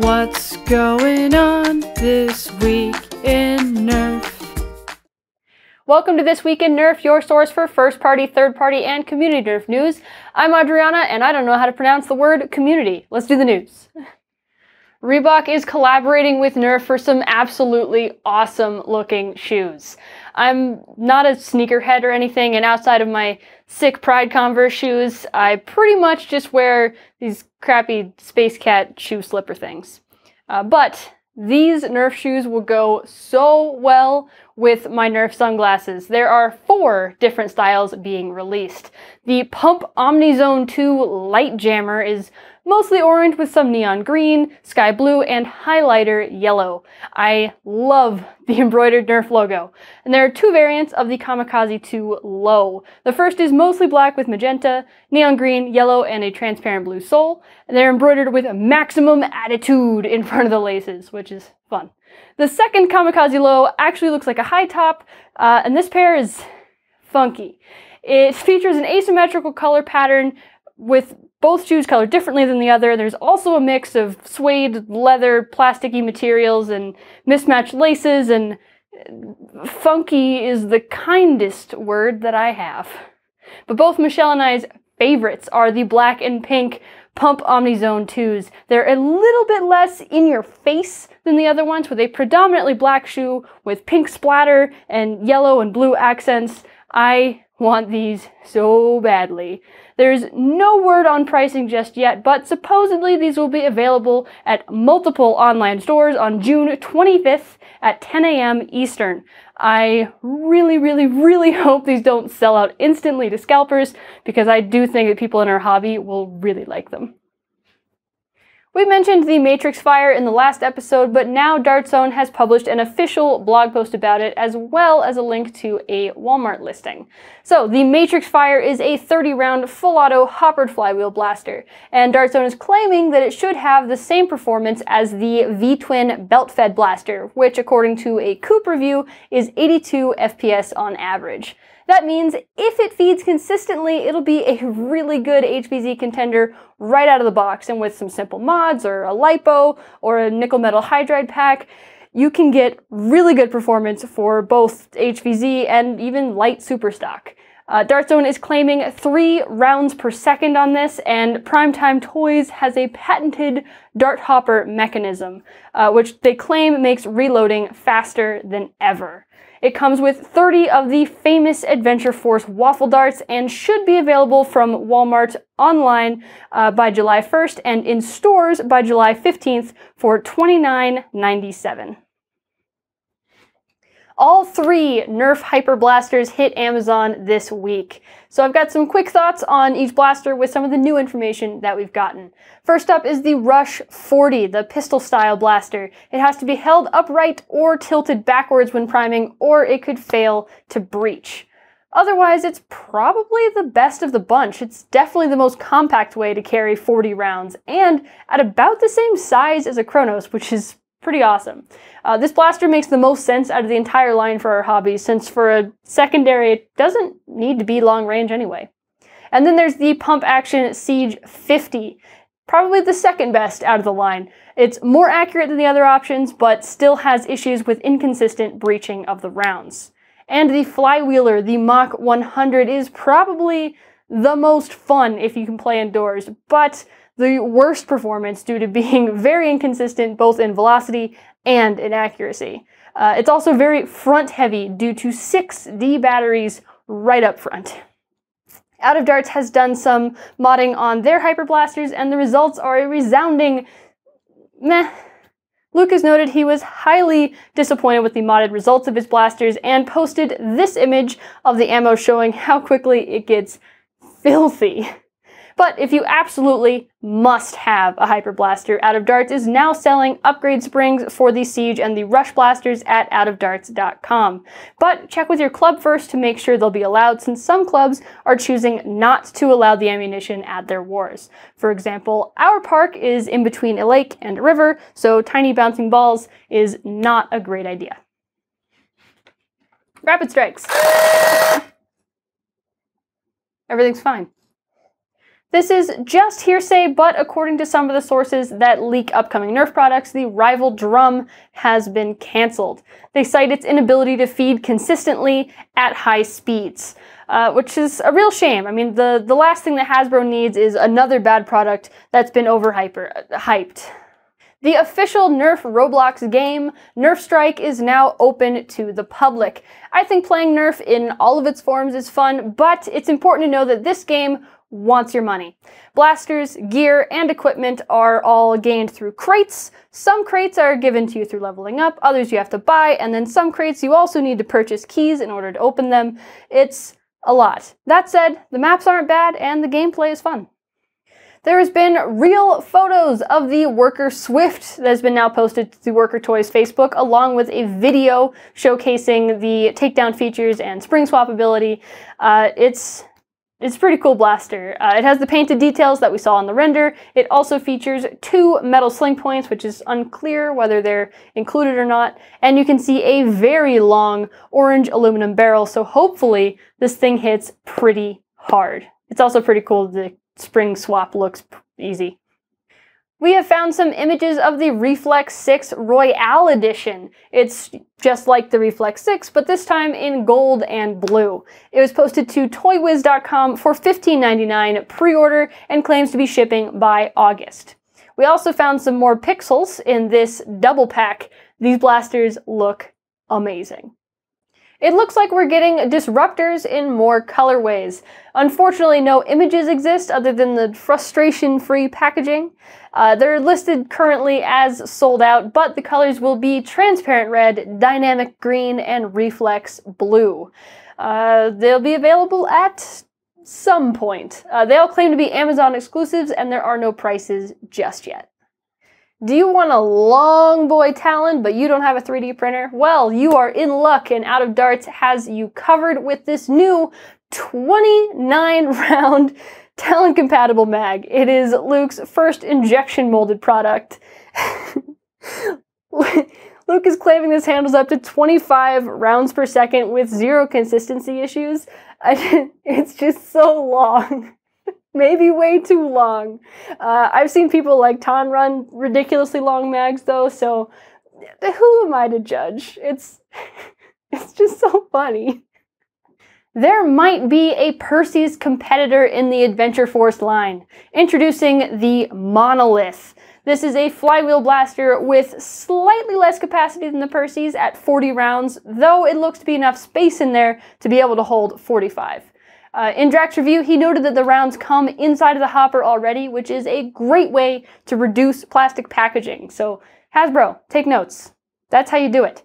What's going on this week in Nerf? Welcome to This Week in Nerf, your source for first party, third party, and community Nerf news. I'm Adriana, and I don't know how to pronounce the word community. Let's do the news. Reebok is collaborating with Nerf for some absolutely awesome looking shoes. I'm not a sneakerhead or anything, and outside of my sick Pride Converse shoes, I pretty much just wear these crappy Space Cat shoe slipper things. Uh, but these Nerf shoes will go so well with my Nerf sunglasses. There are four different styles being released. The Pump Omnizone 2 Light Jammer is mostly orange with some neon green, sky blue, and highlighter yellow. I love the embroidered Nerf logo. And there are two variants of the Kamikaze 2 Low. The first is mostly black with magenta, neon green, yellow, and a transparent blue sole. And they're embroidered with a maximum attitude in front of the laces, which is fun. The second Kamikaze Low actually looks like a high top, uh, and this pair is funky. It features an asymmetrical color pattern with both shoes colored differently than the other. There's also a mix of suede, leather, plasticky materials, and mismatched laces, and uh, funky is the kindest word that I have. But both Michelle and I's favorites are the black and pink Pump Omnizone 2s. They're a little bit less in your face than the other ones, with a predominantly black shoe with pink splatter and yellow and blue accents. I want these so badly. There's no word on pricing just yet, but supposedly these will be available at multiple online stores on June 25th at 10 a.m. Eastern. I really, really, really hope these don't sell out instantly to scalpers because I do think that people in our hobby will really like them. We mentioned the Matrix Fire in the last episode, but now Dartzone has published an official blog post about it, as well as a link to a Walmart listing. So, the Matrix Fire is a 30 round full auto hoppered flywheel blaster, and Dartzone is claiming that it should have the same performance as the V Twin belt fed blaster, which, according to a Coop review, is 82 FPS on average. That means if it feeds consistently, it'll be a really good HVZ contender right out of the box. And with some simple mods or a LiPo or a nickel metal hydride pack, you can get really good performance for both HVZ and even light superstock. Uh, Dartzone is claiming three rounds per second on this, and Primetime Toys has a patented dart hopper mechanism, uh, which they claim makes reloading faster than ever. It comes with 30 of the famous Adventure Force waffle darts and should be available from Walmart online uh, by July 1st and in stores by July 15th for $29.97. All three Nerf Hyper Blasters hit Amazon this week. So I've got some quick thoughts on each blaster with some of the new information that we've gotten. First up is the Rush 40, the pistol style blaster. It has to be held upright or tilted backwards when priming, or it could fail to breach. Otherwise, it's probably the best of the bunch. It's definitely the most compact way to carry 40 rounds, and at about the same size as a Kronos, which is pretty awesome. Uh, this blaster makes the most sense out of the entire line for our hobby, since for a secondary, it doesn't need to be long range anyway. And then there's the Pump Action Siege 50, probably the second best out of the line. It's more accurate than the other options, but still has issues with inconsistent breaching of the rounds. And the Flywheeler, the Mach 100, is probably the most fun if you can play indoors, but the worst performance due to being very inconsistent both in velocity and in accuracy. Uh, it's also very front heavy due to six D batteries right up front. Out of Darts has done some modding on their hyper blasters, and the results are a resounding meh. Lucas noted he was highly disappointed with the modded results of his blasters and posted this image of the ammo showing how quickly it gets filthy. But if you absolutely must have a Hyper Blaster, Out of Darts is now selling upgrade springs for the Siege and the Rush Blasters at outofdarts.com. But check with your club first to make sure they'll be allowed since some clubs are choosing not to allow the ammunition at their wars. For example, our park is in between a lake and a river, so tiny bouncing balls is not a great idea. Rapid strikes. Everything's fine. This is just hearsay, but according to some of the sources that leak upcoming Nerf products, the rival drum has been cancelled. They cite its inability to feed consistently at high speeds, uh, which is a real shame. I mean, the, the last thing that Hasbro needs is another bad product that's been overhyped. The official Nerf Roblox game, Nerf Strike, is now open to the public. I think playing Nerf in all of its forms is fun, but it's important to know that this game wants your money. Blasters, gear, and equipment are all gained through crates. Some crates are given to you through leveling up, others you have to buy, and then some crates you also need to purchase keys in order to open them. It's a lot. That said, the maps aren't bad and the gameplay is fun. There has been real photos of the Worker Swift that has been now posted to Worker Toys Facebook, along with a video showcasing the takedown features and spring swap ability. Uh, it's it's a pretty cool blaster. Uh, it has the painted details that we saw on the render. It also features two metal sling points, which is unclear whether they're included or not. And you can see a very long orange aluminum barrel, so hopefully this thing hits pretty hard. It's also pretty cool. The spring swap looks easy. We have found some images of the Reflex 6 Royale Edition. It's just like the Reflex 6, but this time in gold and blue. It was posted to toywiz.com for $15.99 pre-order and claims to be shipping by August. We also found some more pixels in this double pack. These blasters look amazing. It looks like we're getting disruptors in more colorways. Unfortunately, no images exist other than the frustration-free packaging. Uh, they're listed currently as sold out, but the colors will be transparent red, dynamic green, and reflex blue. Uh, they'll be available at some point. Uh, they all claim to be Amazon exclusives, and there are no prices just yet. Do you want a long boy Talon, but you don't have a 3D printer? Well, you are in luck, and Out of Darts has you covered with this new 29 round Talon compatible mag. It is Luke's first injection molded product. Luke is claiming this handles up to 25 rounds per second with zero consistency issues. it's just so long maybe way too long. Uh, I've seen people like Ton run ridiculously long mags though, so who am I to judge? It's it's just so funny. There might be a Perses competitor in the Adventure Force line. Introducing the Monolith. This is a flywheel blaster with slightly less capacity than the Perses at 40 rounds, though it looks to be enough space in there to be able to hold 45. Uh, in Drax review, he noted that the rounds come inside of the hopper already, which is a great way to reduce plastic packaging. So Hasbro, take notes. That's how you do it.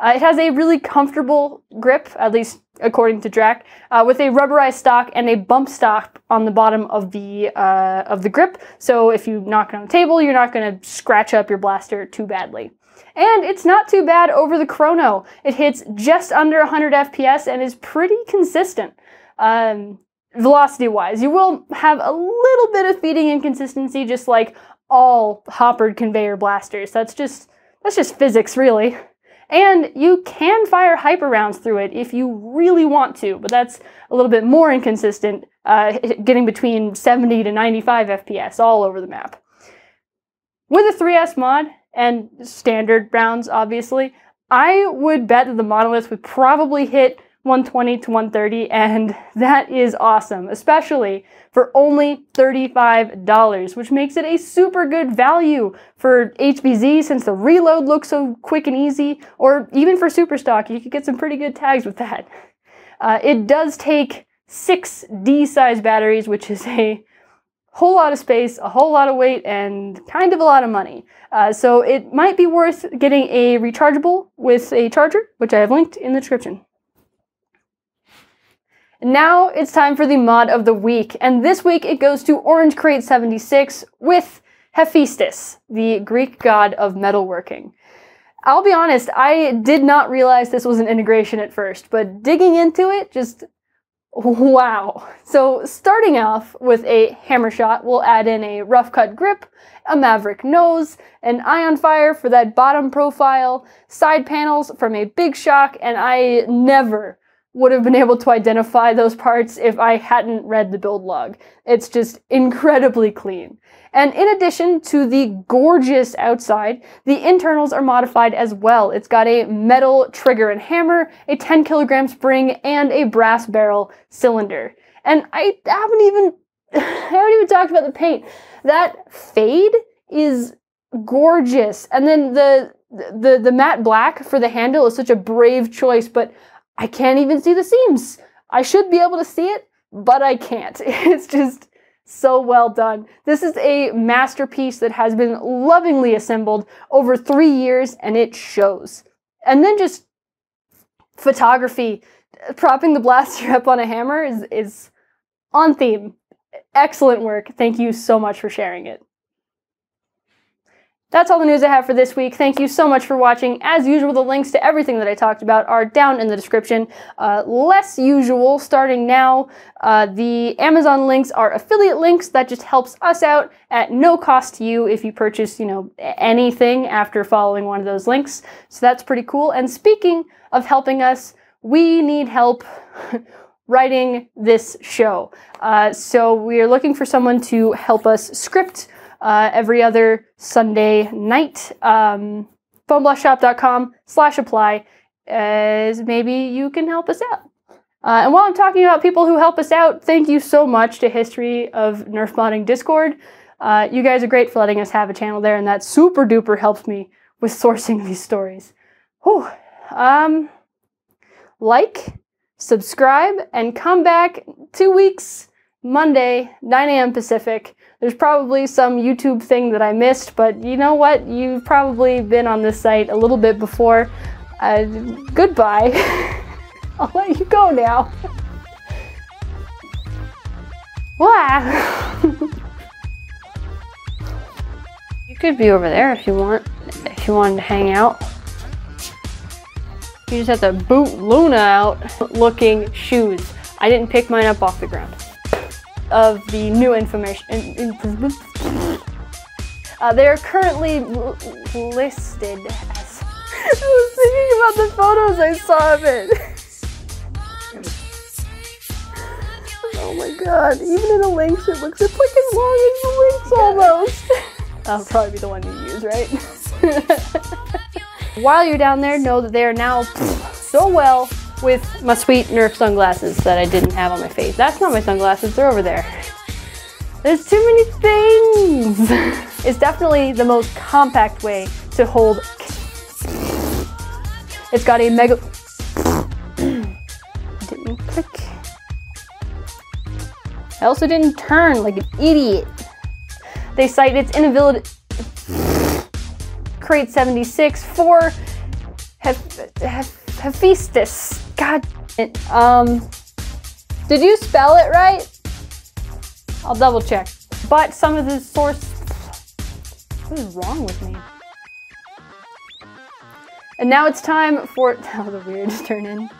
Uh, it has a really comfortable grip, at least according to Drac, uh, with a rubberized stock and a bump stop on the bottom of the uh, of the grip. So if you knock it on the table, you're not going to scratch up your blaster too badly. And it's not too bad over the chrono. It hits just under 100 FPS and is pretty consistent um, velocity wise. You will have a little bit of feeding inconsistency, just like all hoppered conveyor blasters. That's just that's just physics, really. And you can fire hyper rounds through it if you really want to, but that's a little bit more inconsistent, uh, getting between 70 to 95 FPS all over the map. With a 3S mod and standard rounds, obviously, I would bet that the Monolith would probably hit 120 to 130 and that is awesome, especially for only $35, which makes it a super good value for HVZ since the reload looks so quick and easy, or even for Superstock, you could get some pretty good tags with that. Uh, it does take six D-size batteries, which is a whole lot of space, a whole lot of weight, and kind of a lot of money. Uh, so it might be worth getting a rechargeable with a charger, which I have linked in the description. Now it's time for the mod of the week, and this week it goes to Orange Crate 76 with Hephaestus, the Greek god of metalworking. I'll be honest, I did not realize this was an integration at first, but digging into it, just wow. So starting off with a hammer shot, we'll add in a rough cut grip, a maverick nose, an ion fire for that bottom profile, side panels from a big shock, and I never would have been able to identify those parts if I hadn't read the build log. It's just incredibly clean. And in addition to the gorgeous outside, the internals are modified as well. It's got a metal trigger and hammer, a 10 kilogram spring, and a brass barrel cylinder. And I haven't even I haven't even talked about the paint. That fade is gorgeous. And then the the the matte black for the handle is such a brave choice, but I can't even see the seams. I should be able to see it, but I can't. It's just so well done. This is a masterpiece that has been lovingly assembled over three years and it shows. And then just photography, propping the blaster up on a hammer is, is on theme. Excellent work. Thank you so much for sharing it. That's all the news I have for this week. Thank you so much for watching. As usual, the links to everything that I talked about are down in the description. Uh, less usual, starting now, uh, the Amazon links are affiliate links. That just helps us out at no cost to you if you purchase, you know, anything after following one of those links. So that's pretty cool. And speaking of helping us, we need help writing this show. Uh, so we are looking for someone to help us script uh, every other Sunday night. Um, foamblastshop.com slash apply as maybe you can help us out. Uh, and while I'm talking about people who help us out, thank you so much to History of Nerf Modding Discord. Uh, you guys are great for letting us have a channel there, and that super duper helps me with sourcing these stories. Whew. Um, like, subscribe, and come back two weeks, Monday, 9 a.m. Pacific. There's probably some YouTube thing that I missed, but you know what? You've probably been on this site a little bit before. Uh, goodbye. I'll let you go now. wow. you could be over there if you want, if you wanted to hang out. You just have to boot Luna out looking shoes. I didn't pick mine up off the ground of the new information. Uh, they are currently listed as. I was thinking about the photos I saw of it. oh my god, even in the links it looks it's like as long as the links almost. That'll probably be the one you use, right? While you're down there, know that they are now so well with my sweet Nerf sunglasses that I didn't have on my face. That's not my sunglasses, they're over there. There's too many things. it's definitely the most compact way to hold. It's got a mega. didn't click. I also didn't turn like an idiot. They cite its inability. Crate 76 for Heph Hephaestus. God, it, um, did you spell it right? I'll double check. But some of the source, what is wrong with me? And now it's time for, that was a weird turn in.